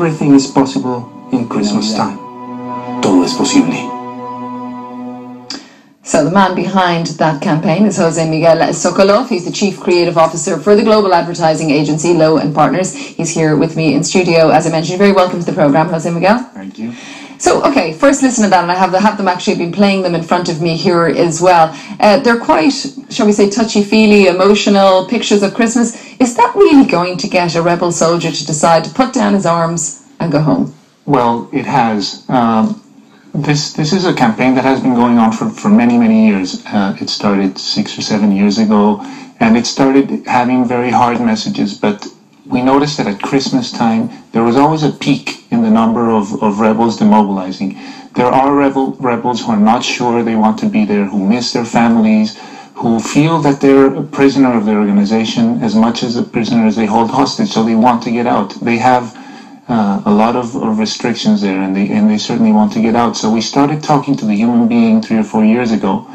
Everything is possible in Christmas time. Todo es posible. So the man behind that campaign is Jose Miguel Sokoloff. He's the Chief Creative Officer for the global advertising agency Lowe and Partners. He's here with me in studio. As I mentioned, very welcome to the program, Jose Miguel. Thank you. So, okay, first listen to that, and I have, the, have them actually been playing them in front of me here as well. Uh, they're quite, shall we say, touchy feely, emotional pictures of Christmas. Is that really going to get a rebel soldier to decide to put down his arms and go home? Well, it has. Um, this this is a campaign that has been going on for, for many many years. Uh, it started six or seven years ago, and it started having very hard messages. But we noticed that at Christmas time there was always a peak in the number of, of rebels demobilizing. There are rebel, rebels who are not sure they want to be there, who miss their families, who feel that they're a prisoner of their organization as much as a prisoner as they hold hostage, so they want to get out. They have uh, a lot of, restrictions there, and they and they certainly want to get out. So we started talking to the human being three or four years ago,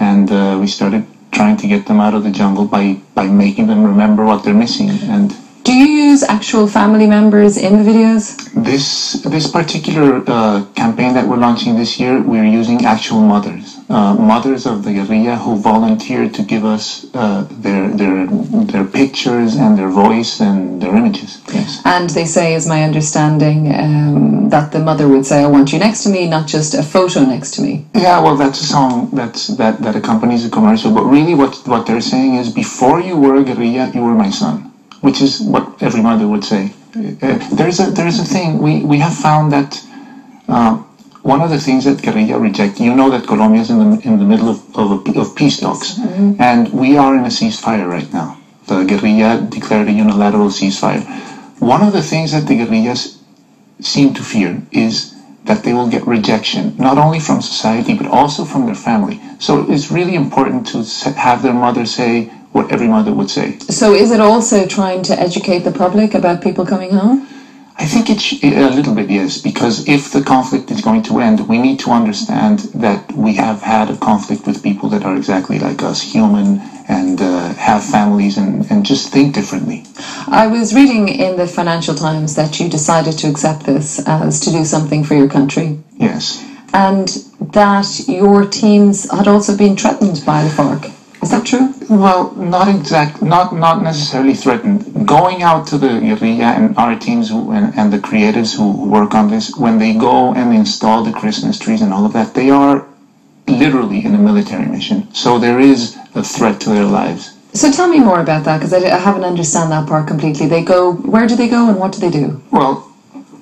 and uh, we started trying to get them out of the jungle by by making them remember what they're missing and you use actual family members in the videos? This this particular uh, campaign that we're launching this year, we're using actual mothers, uh, mothers of the guerrilla who volunteered to give us uh, their their their pictures and their voice and their images. Yes. And they say, is my understanding, um, that the mother would say, "I want you next to me, not just a photo next to me." Yeah, well, that's a song that's that that accompanies the commercial. But really, what what they're saying is, before you were a guerrilla, you were my son which is what every mother would say. Uh, there's a there's a thing we, we have found that uh, one of the things that guerrilla reject. You know that Colombia is in the in the middle of of, of peace talks, mm-hmm. and we are in a ceasefire right now. The guerrilla declared a unilateral ceasefire. One of the things that the guerrillas seem to fear is that they will get rejection, not only from society but also from their family. So it's really important to have their mother say, what every mother would say. So is it also trying to educate the public about people coming home? I think it's a little bit yes, because if the conflict is going to end, we need to understand that we have had a conflict with people that are exactly like us, human, and uh, have families and, and just think differently. I was reading in the Financial Times that you decided to accept this as to do something for your country. Yes. And that your teams had also been threatened by the FARC. Is that true? Well, not exact, not not necessarily threatened. Going out to the guerrilla and our teams who, and, and the creatives who work on this, when they go and install the Christmas trees and all of that, they are literally in a military mission. So there is a threat to their lives. So tell me more about that because I, I haven't understand that part completely. They go, where do they go and what do they do? Well,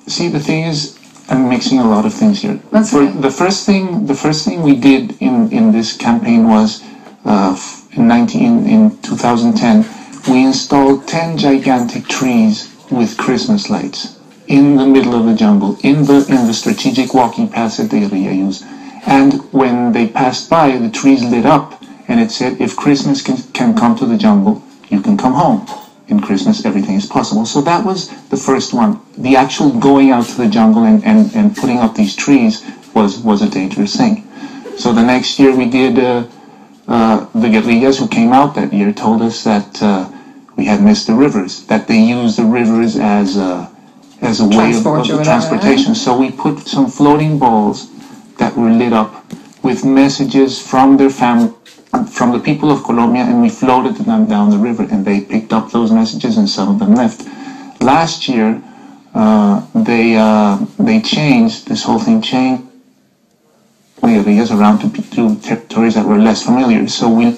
see, the thing is, I'm mixing a lot of things here. That's For, okay. The first thing, the first thing we did in in this campaign was in, 19, in 2010, we installed 10 gigantic trees with Christmas lights in the middle of the jungle, in the, in the strategic walking paths that the use. And when they passed by, the trees lit up and it said, if Christmas can, can come to the jungle, you can come home. In Christmas, everything is possible. So that was the first one. The actual going out to the jungle and, and, and putting up these trees was, was a dangerous thing. So the next year we did uh, uh, the guerrillas who came out that year told us that uh, we had missed the rivers, that they used the rivers as a, as a way of, of transportation. So we put some floating balls that were lit up with messages from their family, from the people of Colombia, and we floated them down the river, and they picked up those messages, and some of them left. Last year, uh, they uh, they changed this whole thing changed areas around to, to territories that were less familiar. So we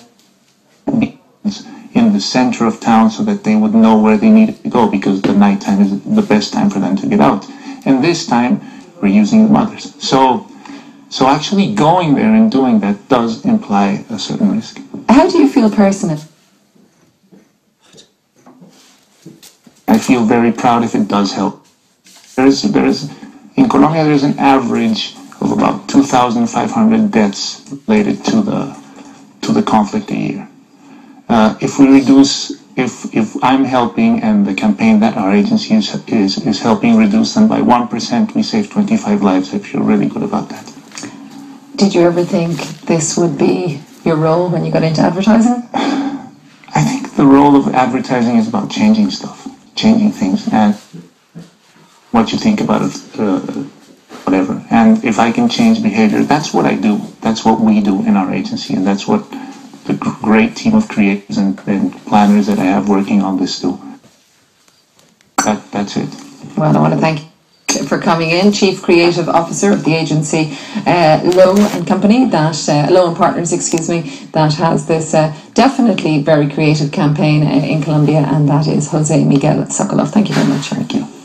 in the center of town so that they would know where they needed to go because the nighttime is the best time for them to get out. And this time we're using the mothers. So so actually going there and doing that does imply a certain risk. How do you feel personally? I feel very proud if it does help. There's there's in Colombia there's an average of about 2,500 deaths related to the to the conflict a year. Uh, if we reduce, if if I'm helping and the campaign that our agency is is, is helping reduce them by one percent, we save 25 lives. I feel really good about that. Did you ever think this would be your role when you got into advertising? I think the role of advertising is about changing stuff, changing things, and what you think about it, uh, whatever. And if I can change behavior, that's what I do. That's what we do in our agency, and that's what the great team of creators and, and planners that I have working on this do. That, that's it. Well, I want to thank you for coming in, Chief Creative Officer of the agency uh, Lowe and Company, that uh, Lowe and Partners, excuse me, that has this uh, definitely very creative campaign uh, in Colombia, and that is Jose Miguel Sokoloff. Thank you very much. Thank you.